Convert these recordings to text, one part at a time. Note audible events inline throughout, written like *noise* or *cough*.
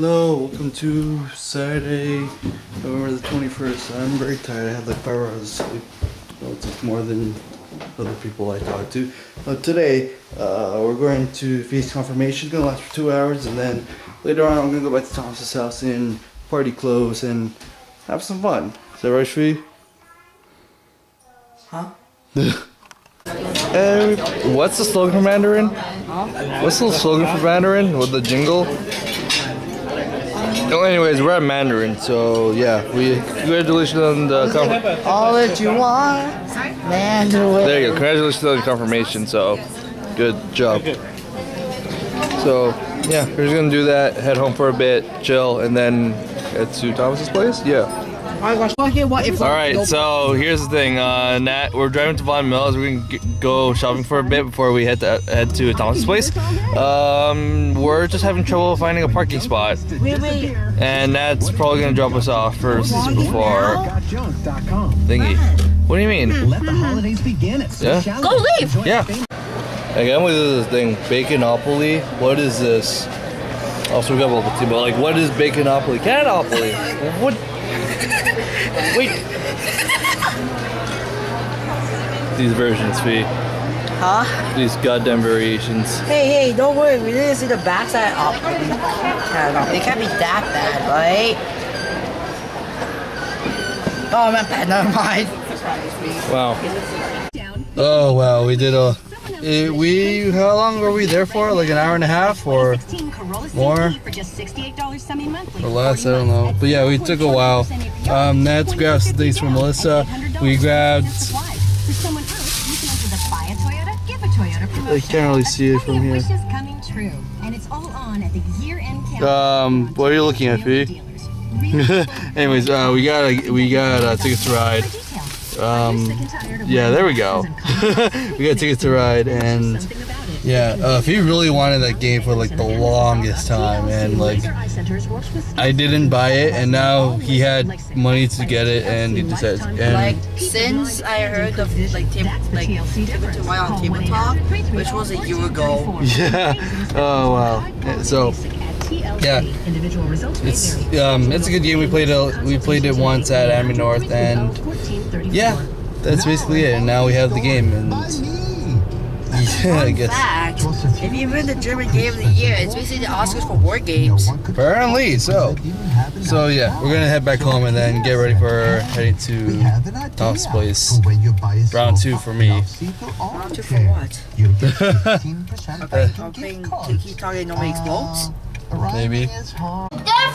Hello, welcome to Saturday, November the 21st. I'm very tired. I had like five hours of sleep. Well, it's more than other people I talked to. But today, uh, we're going to Phi's confirmation. It's gonna last for two hours, and then later on, I'm gonna go back to Thomas's house in party clothes and have some fun. Is that right, Shri? Huh? *laughs* Hey, what's the slogan for Mandarin? What's the slogan for Mandarin with the jingle? Oh, anyways, we're at Mandarin, so yeah, we congratulations on the conf- All that you want, Mandarin. there you go. Congratulations on the confirmation. So good job. So yeah, we're just gonna do that. Head home for a bit, chill, and then head to Thomas's place. Yeah. I was talking what if All right, so here's the thing, uh, Nat. We're driving to Vaughan Mills. We're gonna g- go shopping for a bit before we head to head to Thomas's place. Um, we're just having trouble finding a parking spot, wait, wait. and Nat's probably gonna drop us off first before thingy. What do you mean? Let the holidays begin at Yeah. Social Go leave. Yeah. Again, with this thing, Baconopoly. What is this? Also, we got bubble tea, but like, what is Baconopoly? Canopoly. What? *laughs* Wait. These versions, Phi. Huh? These goddamn variations. Hey, hey, don't worry. We didn't see the backside oh, up. Yeah, It can't be that bad, right? Oh, man, bad. Never mind. Wow. Oh wow, we did a. eh, we how long were we there for? Like an hour and a half or more? for just $68 semi-monthly. or less? I don't know. But yeah, we took a while. Um, Nats grabbed some things from Melissa. We grabbed. For someone else, you can enter the Buy a Toyota, Give a Toyota promotion. I can't really see it from here. of wishes coming true. And it's all on at the year-end count. Um, what are you looking at, Phi? *laughs* Anyways, uh, we got a, we got uh, tickets to ride. Um, yeah, there we go. *laughs* we got tickets to ride, and yeah, uh, Phi really wanted that game for like the longest time, and like I didn't buy it, and now he had money to get it, and he decided. And Like, since I heard of, like, table, like, Ticket to Ride on Tabletop, which was a year ago. *laughs* yeah, oh wow. So yeah, it's um, it's a good game. We played it. We played it once at Amity North, and yeah, that's basically it. And now we have the game, and *laughs* yeah, I guess fact, if you win the German Game of the Year, it's basically the Oscars for war games. apparently so. So yeah, we're gonna head back home and then get ready for heading to Tom's place. Round two for me. Round two for what? I'm playing Tiki Taka Nobody Explodes. Maybe. The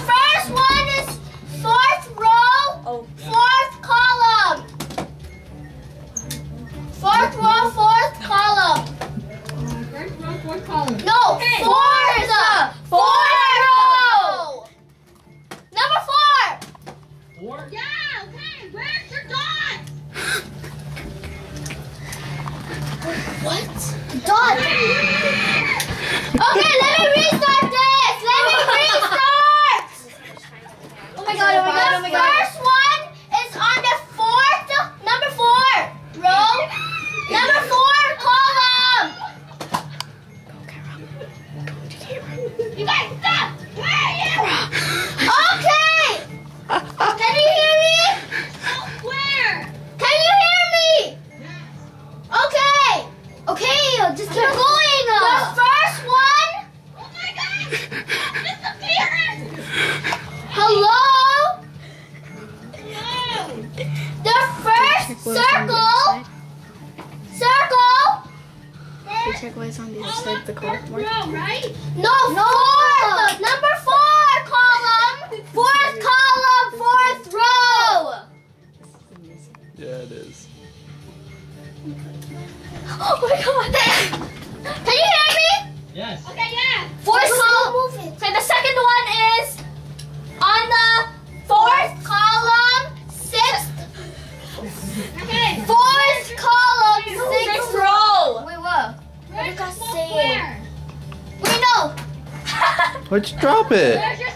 first one is fourth row, oh, fourth Fourth row, fourth column. First row, fourth column. No, fourth. Fourth row. Number four. Four? Yeah, okay. Where's your dot? what? Dot. Okay, let me restart this. Let me restart. *laughs* Oh my god, oh my god, oh my god. What did I say? Wait, no. Why'd you drop it?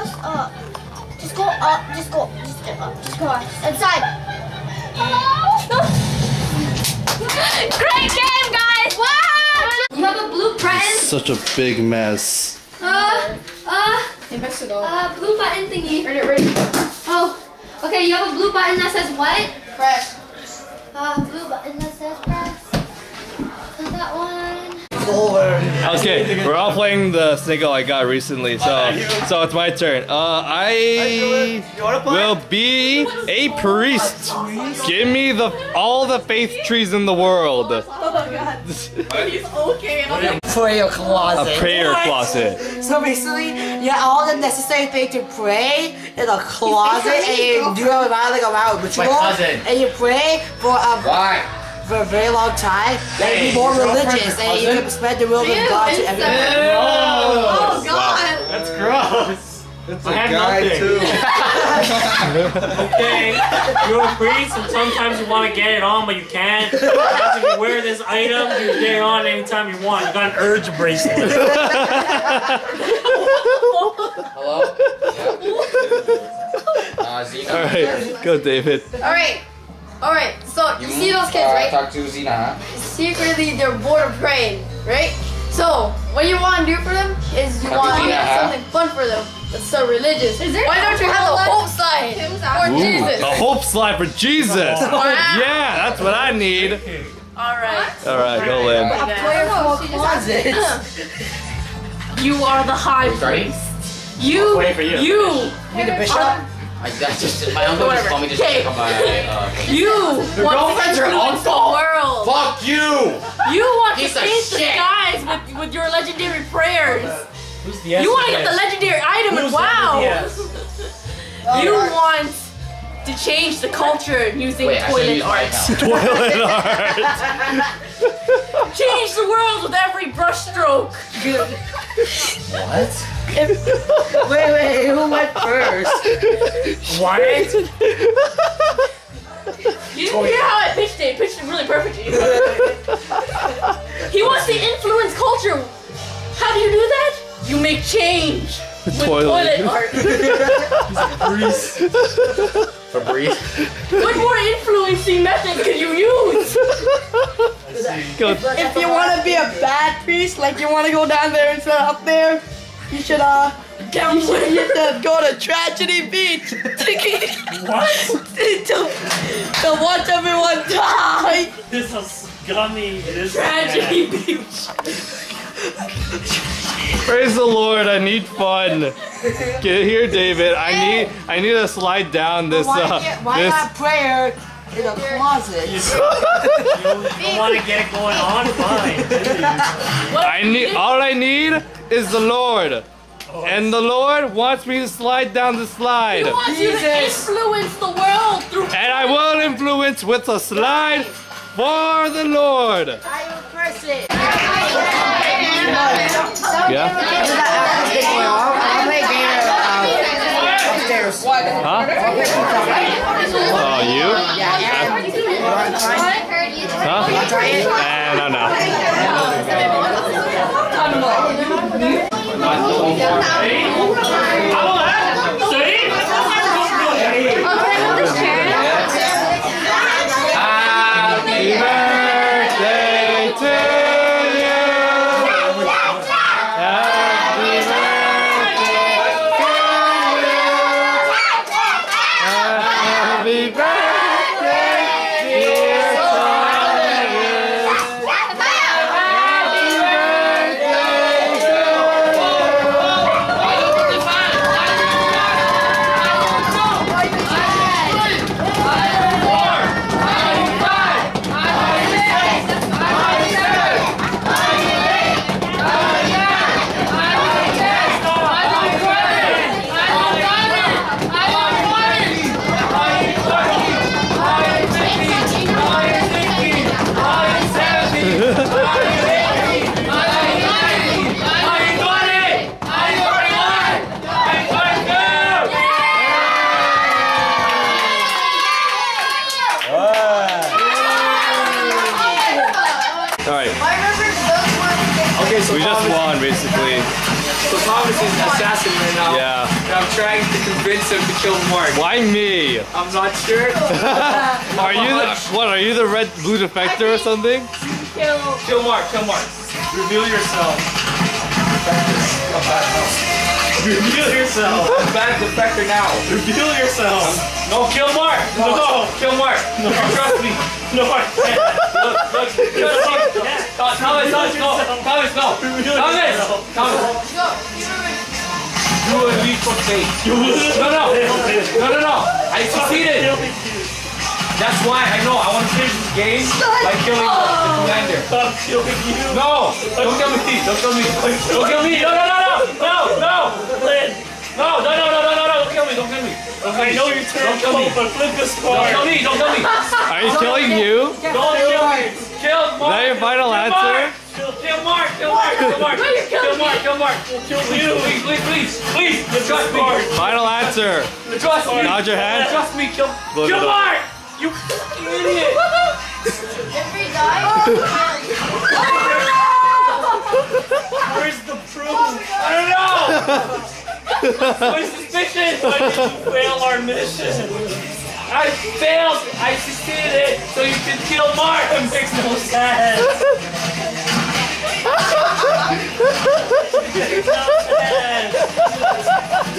Just up. Just go up. Just go. Just go up. Just go up. Inside. Hello? *laughs* Great game, guys! Wow! You have a blue button. Such a big mess. Uh, uh, Investigate. uh, blue button thingy. Ready, ready. Oh, okay. You have a blue button that says what? Press. *laughs* Okay, we're all playing the Snake I got recently, so so it's my turn. Uh, I will be a priest. Give me the all the faith trees in the world. *laughs* Oh my god. He's okay. Prayer closet. A closet. prayer closet. So basically, you have all the necessary things to pray in a closet, and you do a around like around ritual, cousin. and you pray for a. Why? For a very long time. And Hey, be more religious, girlfriend's and you cousin? can spread the will of God to everyone. Oh, God. That's gross. It's I had nothing. *laughs* Okay, you're a priest, and sometimes you want to get it on, but you can't. Because if you wear this item, you can get it on anytime you want. You got an urge bracelet. Hello? Yeah. *laughs* Uh, All right, go, David. All right. All right. So you see those kids, uh, right? Talk to Zina. Secretly, they're bored of praying, right? So what you want to do for them is you want to to Gina, do something fun for them. That's so religious. Is there Why don't you have the Coca-Cola? hope slide for Ooh, Jesus? a hope slide for Jesus. Yeah, that's what I need. All right. All right, go, in. A prayer for closet. *laughs* You are the high priest. You, Wait for you. you, Be the. I that's just my uncle *laughs* just called me just to Okay. check on my uh *laughs* you want girlfriends to are influence the uncle. world. Fuck you! You want Piece to of change the skies with, with your legendary prayers. Who's the You want to get the legendary item and Who's wow. yes. You want to change the culture using Wait, toilet use my art. *laughs* Toilet art. Change the world with every brushstroke. What? Wait, wait, who went first? What? You didn't hear how I pitched it. I pitched it really perfectly. he wants to influence culture. How do you do that? You make change with Toilet. toilet art. Febreze? *laughs* what more influencing method could you use? *laughs* Go. If you want to be a bad priest, like you want to go down there instead of up there, you should uh, you should, you should go to Tragedy Beach What? *laughs* to, to watch everyone die. This is scummy. This Tragedy beach. Praise the Lord. I need fun. Get here, David. I need. I need to slide down this. Why, Uh, can't- why this. not prayer in a closet? You *laughs* want to get it going on? Fine. *laughs* I need. All I need is the Lord, and the Lord wants me to slide down the slide, He wants you to Jesus. influence the world through and I will influence with a slide for the Lord. I will press it. Yeah. I'll play game upstairs. Huh? Oh, you? Yeah, yeah. You want to try? Huh? Try it? Eh, no, no. I'm trying to convince him to kill Mark. Why me? I'm not sure. *laughs* Are you the, what? Are you the red blue defector or something? Kill Kill Mark, kill Mark. Reveal yourself. I'm bad now. Reveal yourself. I'm bad defector now. Reveal yourself. No, kill Mark. No, kill Mark. No, trust me. No, I can't. Look, look, *laughs* trust me. Thomas, Thomas, no. Thomas, no. Thomas, Thomas. Do a leap of faith. No, no. No, no, no. I succeeded. That's why I know I want to finish this game by killing the commander. I'm killing you. No! Don't kill me! Don't kill me! Don't kill me! No, no, no, no! No, no! Lyn, No, no, no, no, no, no, no! Don't kill me! Don't kill me! Don't kill I know you Don't kill me! but flip this Don't kill me! Don't kill me! Are you killing you? Don't kill me! Kill Mark! Is that your final answer? Kill Mark! Kill Mark! Kill Mark! Kill Mark! Mark! Kill you! Please, please, please! Please! You trust me! Final answer. Trust me! Nod your head. Trust me! Kill, kill. Mark! You fucking idiot! If we die, Where's the proof? I don't know! My suspicion! Why did you fail our mission? I failed! I succeeded! So you can kill Mark! It makes no sense.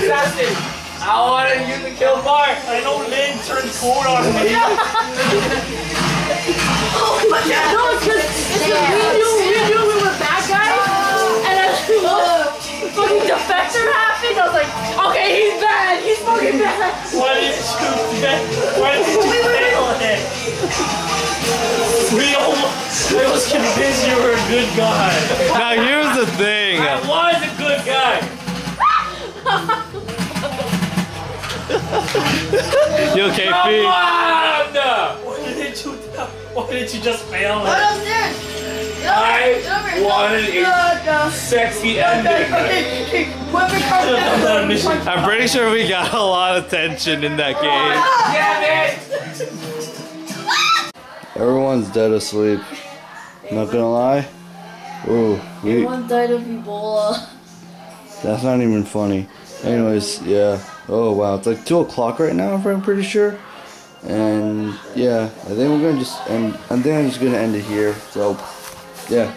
Assassin! I wanted you to kill Mark! I know Lyn turned cold on me. Oh my god! No, it's because we knew we knew we were bad guys, and then fucking defector happened. I was like, okay, he's bad. He's fucking bad. Why did you fail? Why did you fail it? We *laughs* almost, I was convinced you were a good guy. Now here's the thing. I was a good guy. *laughs* You okay, Come Phi? on! Why did you, why did you just fail what it? else? I wanted a no. sexy Okay, ending. *laughs* okay, okay. Whoever comes Another down. I'm pretty sure we got a lot of tension in that game. Damn it! Everyone's dead asleep. Not gonna lie. Ooh, we, One died of Ebola. that's not even funny. Anyways, yeah. Oh wow, it's like two o'clock right now. I'm pretty sure. And yeah, I think we're gonna just end. I think I'm just gonna end it here. So yeah,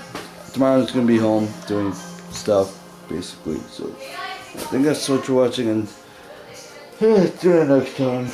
tomorrow's gonna be home doing stuff basically. So I think that's what you're watching, and *sighs* see you next time.